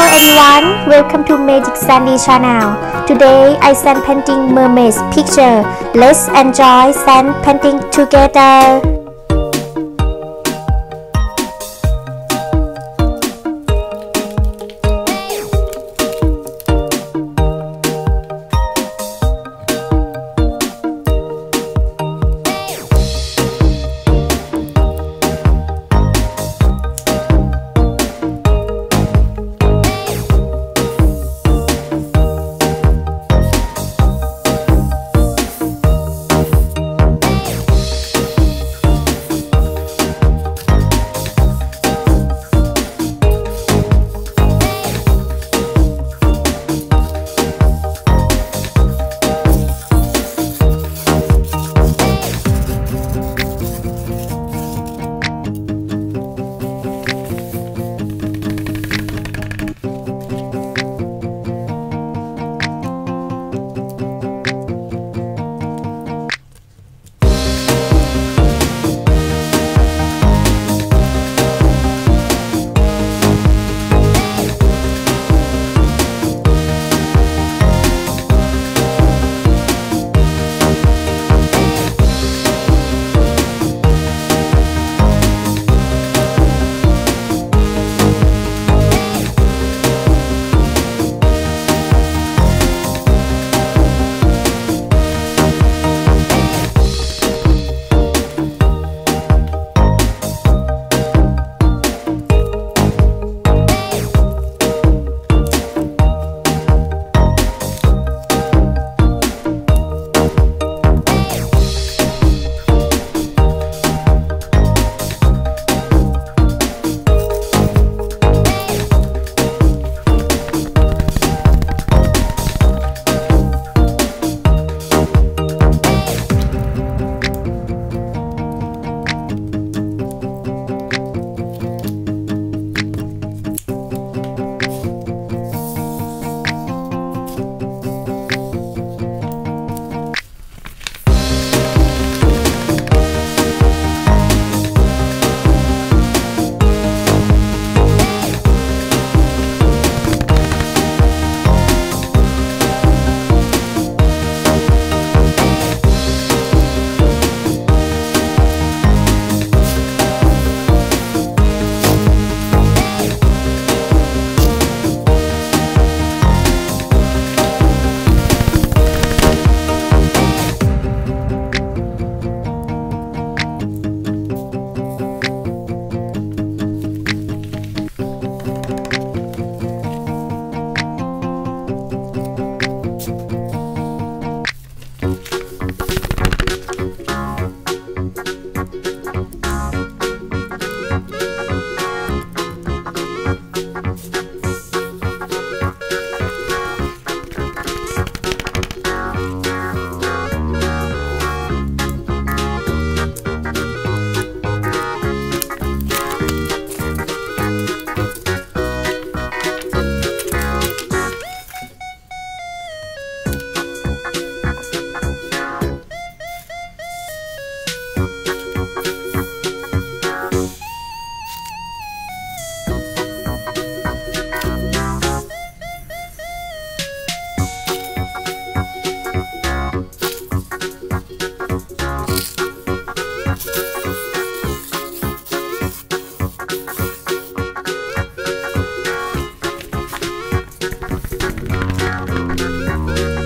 Hello everyone, welcome to Magic Sandy channel. Today I send painting mermaid's picture. Let's enjoy sand painting together.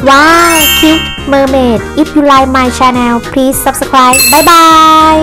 ว้าว คิวเมอร์เมด if you like my channel please subscribe bye bye